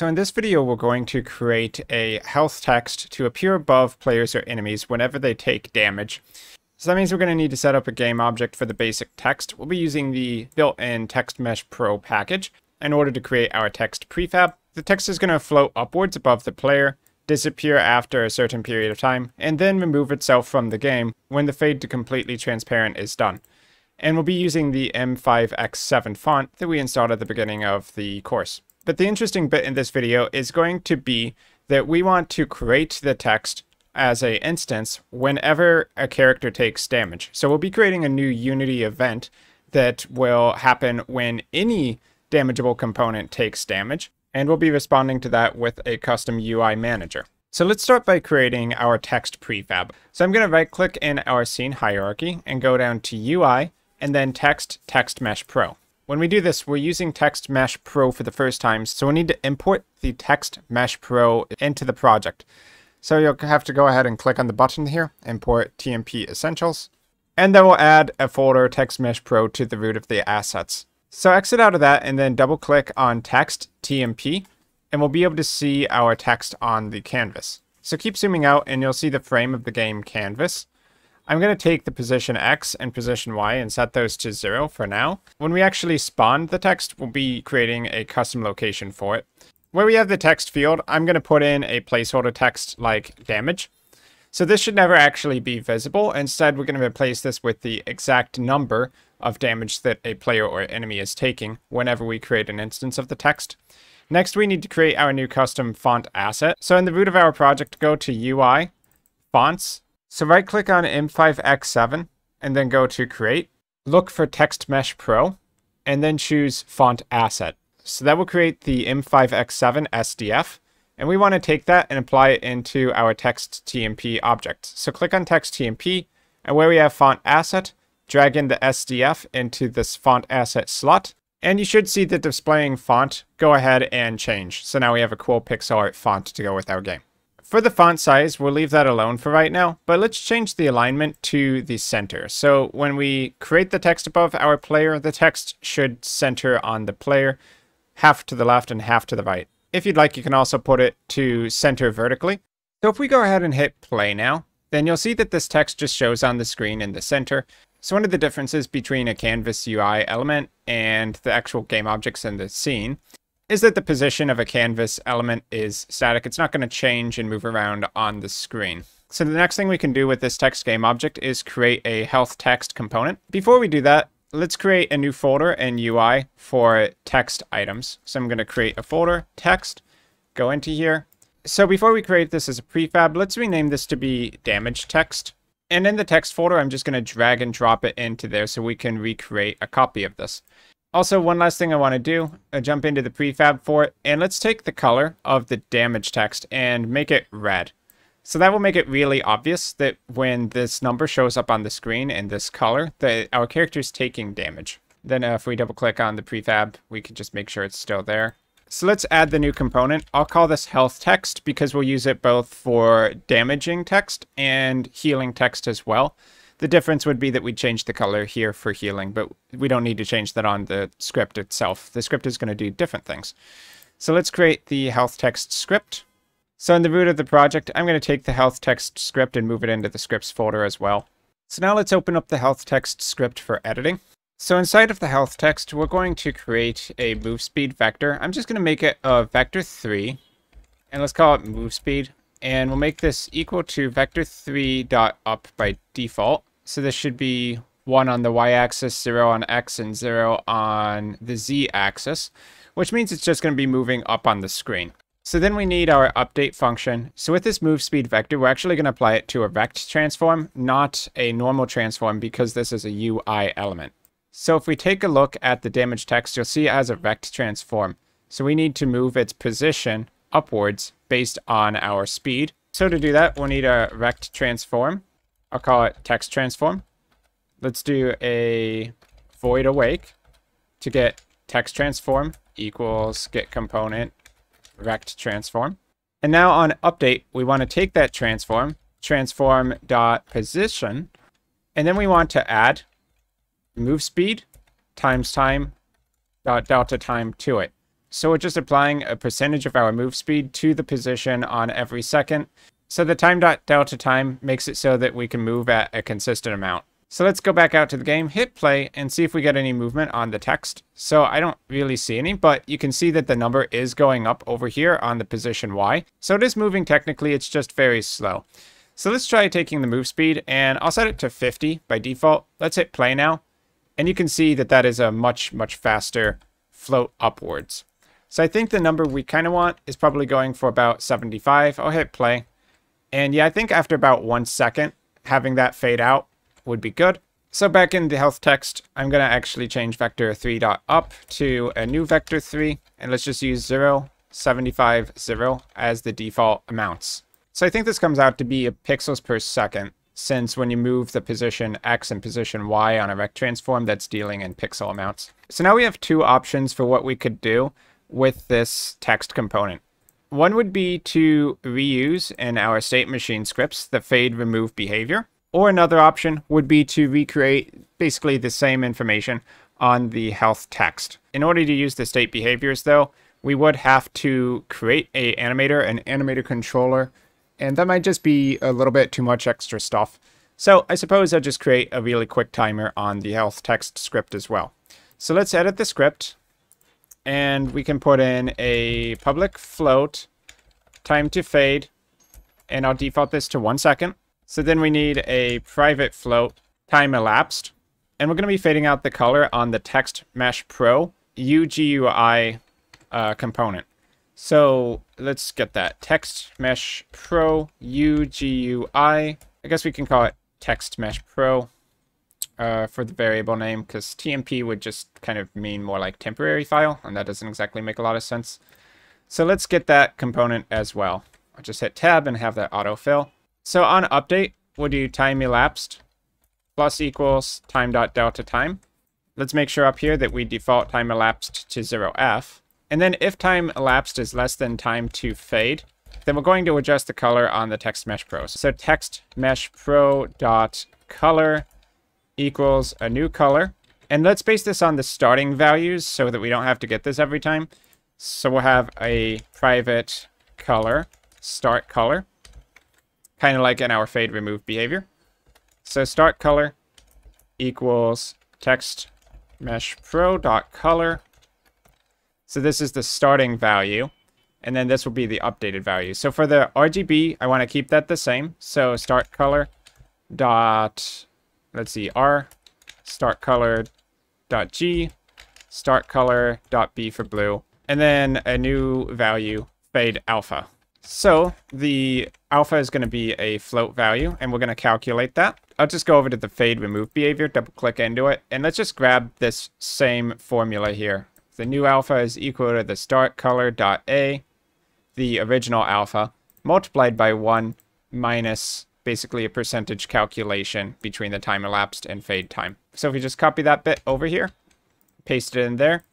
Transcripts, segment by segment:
So in this video, we're going to create a health text to appear above players or enemies whenever they take damage. So that means we're going to need to set up a game object for the basic text. We'll be using the built-in Text Mesh Pro package in order to create our text prefab. The text is going to float upwards above the player, disappear after a certain period of time, and then remove itself from the game when the fade to completely transparent is done. And we'll be using the M5X7 font that we installed at the beginning of the course. But the interesting bit in this video is going to be that we want to create the text as a instance whenever a character takes damage. So we'll be creating a new Unity event that will happen when any damageable component takes damage, and we'll be responding to that with a custom UI manager. So let's start by creating our text prefab. So I'm going to right click in our scene hierarchy and go down to UI and then text text mesh pro. When we do this, we're using Text Mesh Pro for the first time, so we need to import the Text Mesh Pro into the project. So you'll have to go ahead and click on the button here, Import TMP Essentials, and then we'll add a folder Text Mesh Pro to the root of the assets. So exit out of that and then double click on Text TMP, and we'll be able to see our text on the canvas. So keep zooming out and you'll see the frame of the game canvas. I'm going to take the position X and position Y and set those to zero for now. When we actually spawn the text, we'll be creating a custom location for it. Where we have the text field, I'm going to put in a placeholder text like damage. So this should never actually be visible. Instead, we're going to replace this with the exact number of damage that a player or enemy is taking whenever we create an instance of the text. Next, we need to create our new custom font asset. So in the root of our project, go to UI, Fonts, so right click on M5X7 and then go to create. Look for Text Mesh Pro and then choose font asset. So that will create the M5X7 SDF. And we want to take that and apply it into our text TMP object. So click on text TMP and where we have font asset, drag in the SDF into this font asset slot. And you should see the displaying font go ahead and change. So now we have a cool pixel art font to go with our game. For the font size, we'll leave that alone for right now, but let's change the alignment to the center. So when we create the text above our player, the text should center on the player, half to the left and half to the right. If you'd like, you can also put it to center vertically. So if we go ahead and hit play now, then you'll see that this text just shows on the screen in the center. So one of the differences between a canvas UI element and the actual game objects in the scene is that the position of a canvas element is static. It's not going to change and move around on the screen. So the next thing we can do with this text game object is create a health text component. Before we do that, let's create a new folder in UI for text items. So I'm going to create a folder, text, go into here. So before we create this as a prefab, let's rename this to be damage text. And in the text folder, I'm just going to drag and drop it into there so we can recreate a copy of this. Also, one last thing I want to do, uh, jump into the prefab for it, and let's take the color of the damage text and make it red. So that will make it really obvious that when this number shows up on the screen in this color, that our character is taking damage. Then uh, if we double click on the prefab, we can just make sure it's still there. So let's add the new component. I'll call this health text because we'll use it both for damaging text and healing text as well. The difference would be that we change the color here for healing, but we don't need to change that on the script itself. The script is going to do different things. So let's create the health text script. So in the root of the project, I'm going to take the health text script and move it into the scripts folder as well. So now let's open up the health text script for editing. So inside of the health text, we're going to create a move speed vector. I'm just going to make it a vector 3, and let's call it move speed. And we'll make this equal to vector 3 dot up by default. So this should be 1 on the y-axis, 0 on x, and 0 on the z-axis, which means it's just going to be moving up on the screen. So then we need our update function. So with this move speed vector, we're actually going to apply it to a rect transform, not a normal transform, because this is a UI element. So if we take a look at the damage text, you'll see it has a rect transform. So we need to move its position upwards based on our speed. So to do that, we'll need a rect transform. I'll call it text transform. Let's do a void awake to get text transform equals get component rect transform. And now on update, we want to take that transform, transform dot position, and then we want to add move speed times time dot delta time to it. So we're just applying a percentage of our move speed to the position on every second. So the time dot delta time makes it so that we can move at a consistent amount. So let's go back out to the game, hit play, and see if we get any movement on the text. So I don't really see any, but you can see that the number is going up over here on the position Y. So it is moving technically, it's just very slow. So let's try taking the move speed, and I'll set it to 50 by default. Let's hit play now, and you can see that that is a much, much faster float upwards. So I think the number we kind of want is probably going for about 75. I'll hit play. And yeah, I think after about one second, having that fade out would be good. So back in the health text, I'm going to actually change vector 3 dot up to a new vector 3. And let's just use 0, 75, 0 as the default amounts. So I think this comes out to be a pixels per second, since when you move the position X and position Y on a rect transform, that's dealing in pixel amounts. So now we have two options for what we could do with this text component. One would be to reuse in our state machine scripts the fade remove behavior. Or another option would be to recreate basically the same information on the health text. In order to use the state behaviors though, we would have to create a animator, an animator controller, and that might just be a little bit too much extra stuff. So I suppose I'll just create a really quick timer on the health text script as well. So let's edit the script, and we can put in a public float, time to fade, and I'll default this to one second. So then we need a private float time elapsed. And we're going to be fading out the color on the Text Mesh Pro UGUI uh, component. So let's get that. Text Mesh Pro UGUI. I guess we can call it Text Mesh Pro uh, for the variable name because TMP would just kind of mean more like temporary file, and that doesn't exactly make a lot of sense. So let's get that component as well. I'll just hit tab and have that autofill. So on update, we'll do time elapsed plus equals time dot delta time. Let's make sure up here that we default time elapsed to 0f. And then if time elapsed is less than time to fade, then we're going to adjust the color on the text mesh pro. So text mesh pro dot color equals a new color. And let's base this on the starting values so that we don't have to get this every time. So we'll have a private color, start color kind of like in our fade remove behavior. So start color equals text mesh pro dot color. So this is the starting value. And then this will be the updated value. So for the RGB, I want to keep that the same. So start color dot, let's see, R, start color dot G, start color dot B for blue, and then a new value, fade alpha. So the alpha is going to be a float value, and we're going to calculate that. I'll just go over to the fade remove behavior, double click into it, and let's just grab this same formula here. The new alpha is equal to the start color dot A, the original alpha, multiplied by 1 minus basically a percentage calculation between the time elapsed and fade time. So if we just copy that bit over here, paste it in there,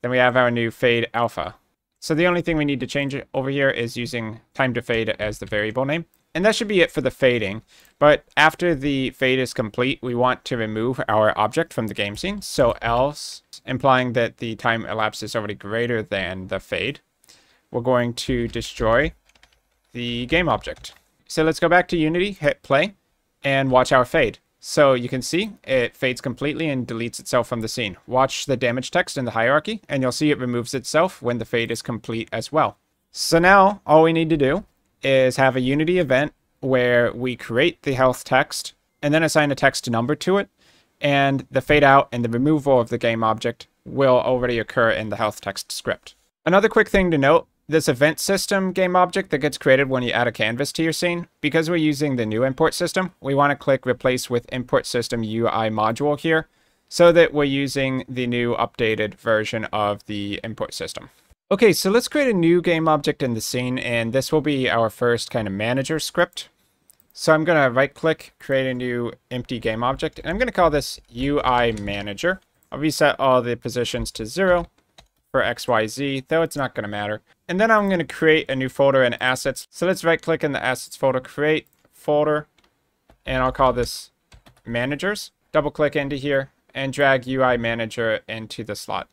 then we have our new fade alpha. So the only thing we need to change over here is using time to fade as the variable name. And that should be it for the fading. But after the fade is complete, we want to remove our object from the game scene. So else, implying that the time elapsed is already greater than the fade, we're going to destroy the game object. So let's go back to Unity, hit play, and watch our fade. So you can see it fades completely and deletes itself from the scene. Watch the damage text in the hierarchy and you'll see it removes itself when the fade is complete as well. So now all we need to do is have a Unity event where we create the health text and then assign a text number to it and the fade out and the removal of the game object will already occur in the health text script. Another quick thing to note this event system game object that gets created when you add a canvas to your scene, because we're using the new input system, we want to click replace with input system UI module here so that we're using the new updated version of the input system. Okay, so let's create a new game object in the scene, and this will be our first kind of manager script. So I'm going to right click, create a new empty game object, and I'm going to call this UI manager. I'll reset all the positions to zero for XYZ, though it's not going to matter. And then I'm going to create a new folder in assets. So let's right click in the assets folder, create folder, and I'll call this managers. Double click into here and drag UI manager into the slot.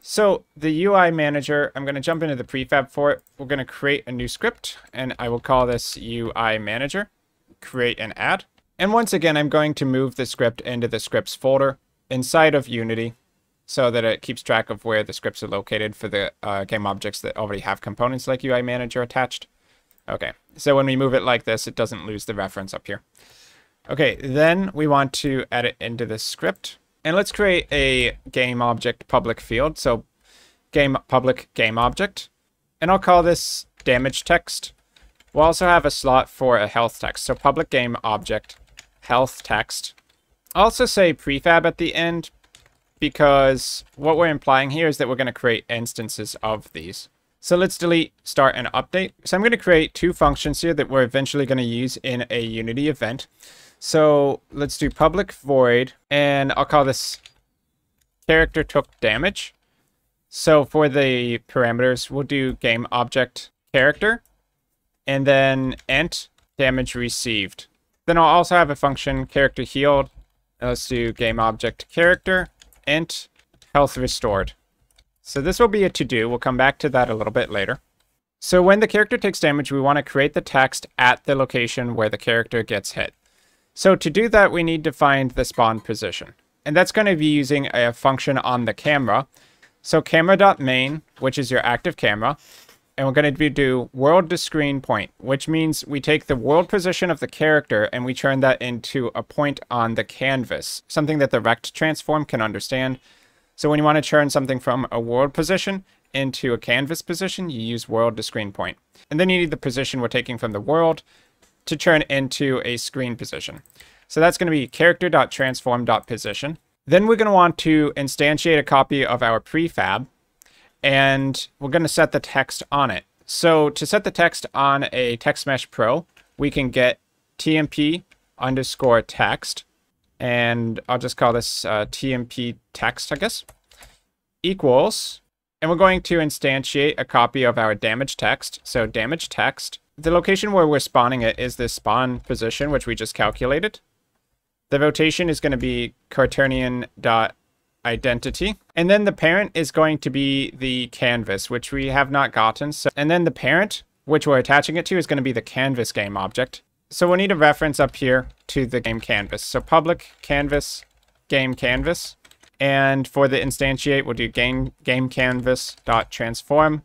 So the UI manager, I'm going to jump into the prefab for it. We're going to create a new script and I will call this UI manager, create and add. And once again, I'm going to move the script into the scripts folder inside of Unity so that it keeps track of where the scripts are located for the uh, game objects that already have components like UI manager attached. Okay, so when we move it like this, it doesn't lose the reference up here. Okay, then we want to add it into the script. And let's create a game object public field. So game public game object. And I'll call this damage text. We'll also have a slot for a health text. So public game object health text. I'll also say prefab at the end because what we're implying here is that we're going to create instances of these. So let's delete start and update. So I'm going to create two functions here that we're eventually going to use in a Unity event. So let's do public void, and I'll call this character took damage. So for the parameters, we'll do game object character, and then int damage received. Then I'll also have a function character healed. Let's do game object character, int health restored. So this will be a to-do. We'll come back to that a little bit later. So when the character takes damage, we want to create the text at the location where the character gets hit. So to do that, we need to find the spawn position. And that's going to be using a function on the camera. So camera.main, which is your active camera, and we're going to do world to screen point, which means we take the world position of the character and we turn that into a point on the canvas, something that the rect transform can understand. So when you want to turn something from a world position into a canvas position, you use world to screen point. And then you need the position we're taking from the world to turn into a screen position. So that's going to be character.transform.position. Then we're going to want to instantiate a copy of our prefab, and we're going to set the text on it. So to set the text on a text mesh pro, we can get tmp underscore text, and I'll just call this uh, tmp text, I guess, equals, and we're going to instantiate a copy of our damage text. So damage text the location where we're spawning it is this spawn position, which we just calculated. The rotation is going to be quaternion dot identity. And then the parent is going to be the canvas, which we have not gotten. So, and then the parent, which we're attaching it to, is going to be the canvas game object. So we'll need a reference up here to the game canvas. So public canvas game canvas. And for the instantiate, we'll do game game canvas dot transform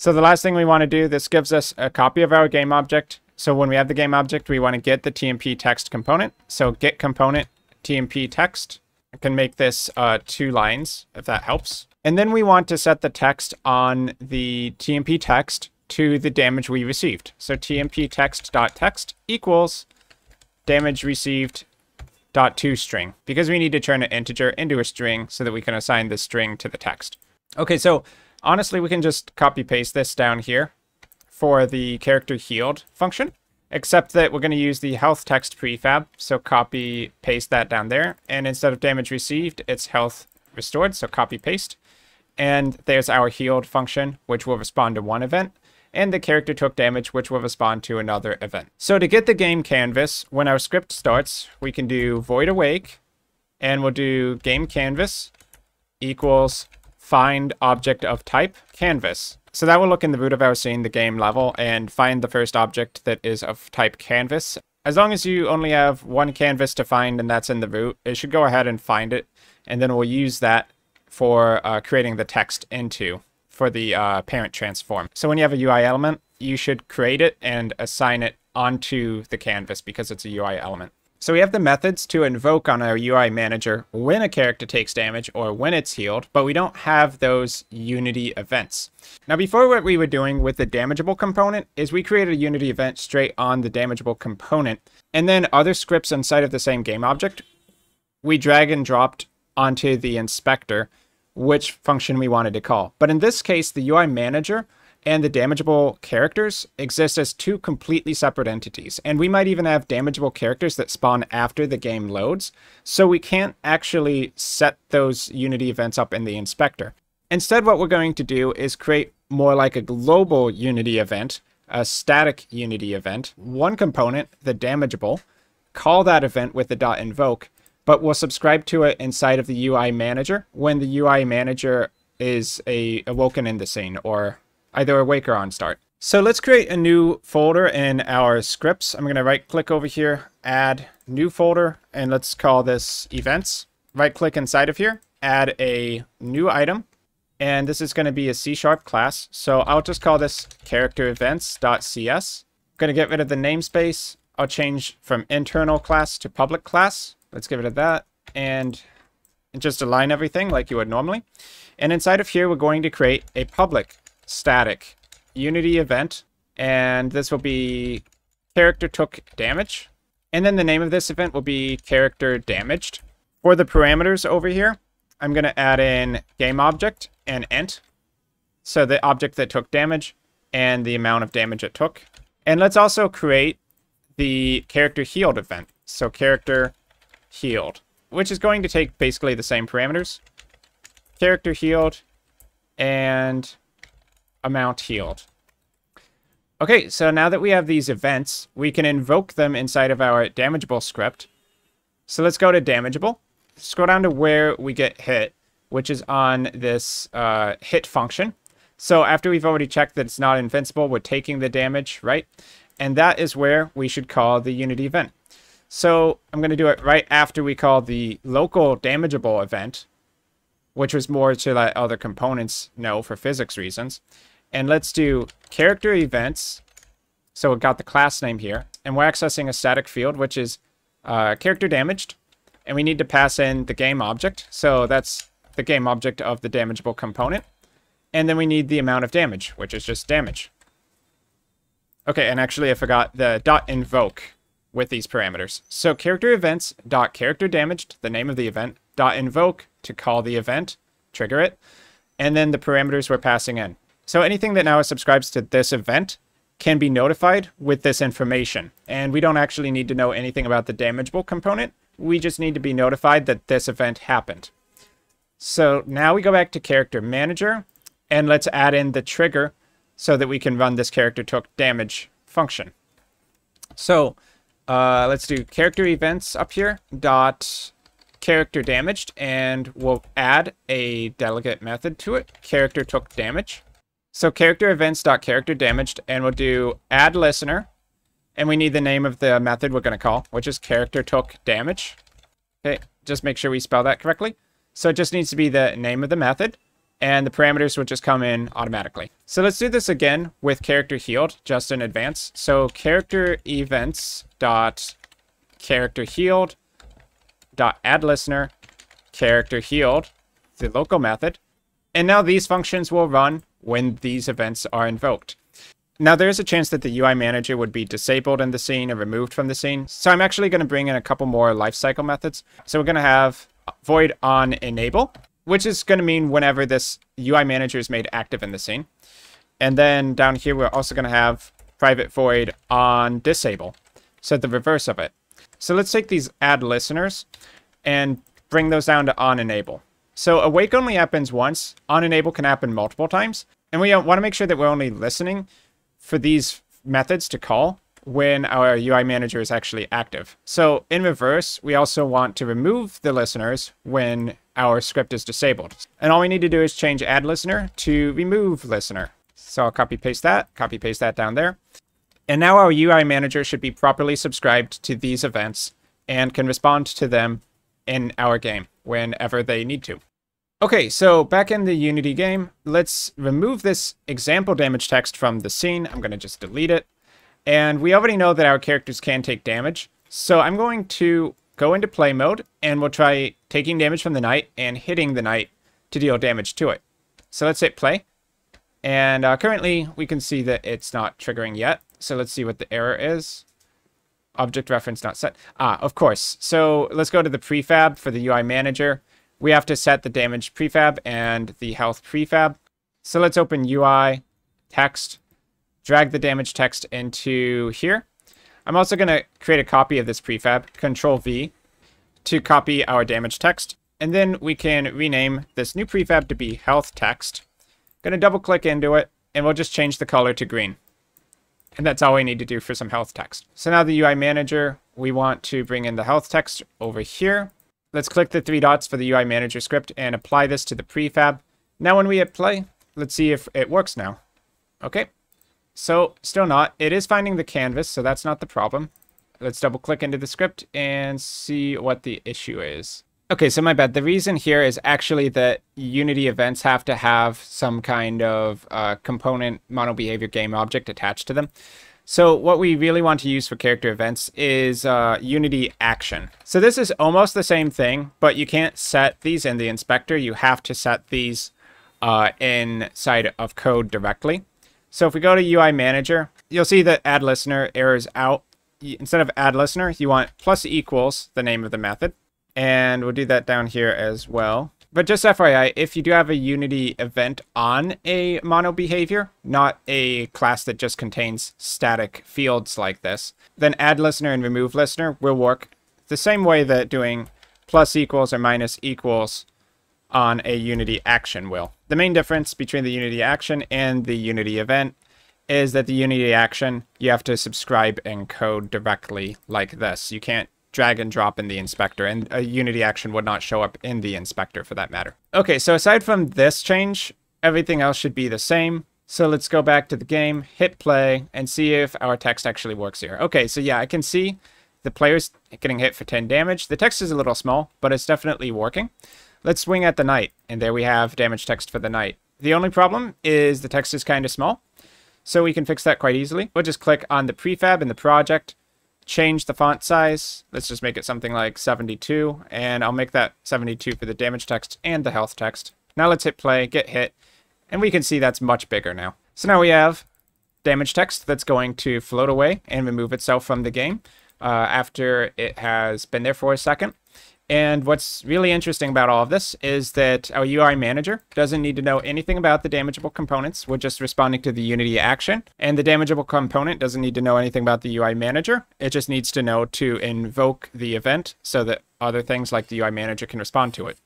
so the last thing we want to do, this gives us a copy of our game object. So when we have the game object, we want to get the TMP text component. So get component TMP text. Can make this uh, two lines if that helps. And then we want to set the text on the TMP text to the damage we received. So TMP text dot text equals damage received dot to string because we need to turn an integer into a string so that we can assign the string to the text. Okay, so Honestly, we can just copy paste this down here for the character healed function, except that we're going to use the health text prefab. So copy paste that down there. And instead of damage received, it's health restored. So copy paste. And there's our healed function, which will respond to one event and the character took damage, which will respond to another event. So to get the game canvas, when our script starts, we can do void awake, and we'll do game canvas equals find object of type canvas. So that will look in the root of our scene, the game level, and find the first object that is of type canvas. As long as you only have one canvas to find and that's in the root, it should go ahead and find it. And then we'll use that for uh, creating the text into for the uh, parent transform. So when you have a UI element, you should create it and assign it onto the canvas because it's a UI element. So we have the methods to invoke on our UI manager when a character takes damage or when it's healed, but we don't have those Unity events. Now before what we were doing with the damageable component is we created a Unity event straight on the damageable component, and then other scripts inside of the same game object, we drag and dropped onto the inspector which function we wanted to call. But in this case, the UI manager and the damageable characters exist as two completely separate entities. And we might even have damageable characters that spawn after the game loads, so we can't actually set those Unity events up in the inspector. Instead, what we're going to do is create more like a global Unity event, a static Unity event, one component, the damageable, call that event with the dot invoke, but we'll subscribe to it inside of the UI manager when the UI manager is a awoken in the scene, or either awake or on start. So let's create a new folder in our scripts. I'm going to right click over here, add new folder, and let's call this events. Right click inside of here, add a new item, and this is going to be a C sharp class. So I'll just call this character events.cs. I'm going to get rid of the namespace. I'll change from internal class to public class. Let's get rid of that and just align everything like you would normally. And inside of here, we're going to create a public static Unity event, and this will be character took damage. And then the name of this event will be character damaged. For the parameters over here, I'm going to add in game object and int. So the object that took damage and the amount of damage it took. And let's also create the character healed event. So character healed, which is going to take basically the same parameters. Character healed and amount healed. Okay, so now that we have these events, we can invoke them inside of our damageable script. So let's go to damageable. Scroll down to where we get hit, which is on this uh, hit function. So after we've already checked that it's not invincible, we're taking the damage, right? And that is where we should call the unity event. So I'm going to do it right after we call the local damageable event, which was more to let other components know for physics reasons. And let's do character events. So it got the class name here. And we're accessing a static field, which is uh, character damaged. And we need to pass in the game object. So that's the game object of the damageable component. And then we need the amount of damage, which is just damage. Okay, and actually I forgot the dot invoke with these parameters. So character events dot character damaged, the name of the event, dot invoke to call the event, trigger it, and then the parameters we're passing in. So anything that now subscribes to this event can be notified with this information. And we don't actually need to know anything about the damageable component. We just need to be notified that this event happened. So now we go back to character manager and let's add in the trigger so that we can run this character took damage function. So uh, let's do character events up here. Dot character damaged and we'll add a delegate method to it. Character took damage. So character events dot character damaged, and we'll do add listener, and we need the name of the method we're going to call, which is character took damage. Okay, just make sure we spell that correctly. So it just needs to be the name of the method, and the parameters will just come in automatically. So let's do this again with character healed, just in advance. So character events dot character healed dot add listener character healed, the local method. And now these functions will run when these events are invoked. Now, there is a chance that the UI manager would be disabled in the scene or removed from the scene. So I'm actually going to bring in a couple more lifecycle methods. So we're going to have void on enable, which is going to mean whenever this UI manager is made active in the scene. And then down here, we're also going to have private void on disable. So the reverse of it. So let's take these add listeners and bring those down to on enable. So awake only happens once. On enable can happen multiple times. And we want to make sure that we're only listening for these methods to call when our UI manager is actually active. So in reverse, we also want to remove the listeners when our script is disabled. And all we need to do is change add listener to remove listener. So I'll copy paste that, copy paste that down there. And now our UI manager should be properly subscribed to these events and can respond to them in our game whenever they need to. Okay, so back in the Unity game, let's remove this example damage text from the scene. I'm going to just delete it. And we already know that our characters can take damage. So I'm going to go into play mode, and we'll try taking damage from the knight and hitting the knight to deal damage to it. So let's hit play. And uh, currently, we can see that it's not triggering yet. So let's see what the error is. Object reference not set. Ah, of course. So let's go to the prefab for the UI manager we have to set the damage prefab and the health prefab. So let's open UI, text, drag the damage text into here. I'm also going to create a copy of this prefab, Control V, to copy our damage text. And then we can rename this new prefab to be health text. Going to double click into it, and we'll just change the color to green. And that's all we need to do for some health text. So now the UI manager, we want to bring in the health text over here. Let's click the three dots for the UI Manager script and apply this to the prefab. Now when we hit play, let's see if it works now. Okay, so still not. It is finding the canvas, so that's not the problem. Let's double click into the script and see what the issue is. Okay, so my bad. The reason here is actually that Unity events have to have some kind of uh, component mono behavior game object attached to them. So what we really want to use for character events is uh, Unity action. So this is almost the same thing, but you can't set these in the inspector. You have to set these uh, inside of code directly. So if we go to UI Manager, you'll see that add listener errors out. Instead of add listener, you want plus equals the name of the method. And we'll do that down here as well. But just FYI, if you do have a Unity event on a mono behavior, not a class that just contains static fields like this, then add listener and remove listener will work the same way that doing plus equals or minus equals on a Unity action will. The main difference between the Unity action and the Unity event is that the Unity action, you have to subscribe and code directly like this. You can't drag and drop in the inspector, and a Unity action would not show up in the inspector for that matter. Okay, so aside from this change, everything else should be the same. So let's go back to the game, hit play, and see if our text actually works here. Okay, so yeah, I can see the player's getting hit for 10 damage. The text is a little small, but it's definitely working. Let's swing at the knight, and there we have damage text for the knight. The only problem is the text is kind of small, so we can fix that quite easily. We'll just click on the prefab in the project, change the font size. Let's just make it something like 72, and I'll make that 72 for the damage text and the health text. Now let's hit play, get hit, and we can see that's much bigger now. So now we have damage text that's going to float away and remove itself from the game uh, after it has been there for a second. And what's really interesting about all of this is that our UI manager doesn't need to know anything about the damageable components. We're just responding to the Unity action. And the damageable component doesn't need to know anything about the UI manager. It just needs to know to invoke the event so that other things like the UI manager can respond to it.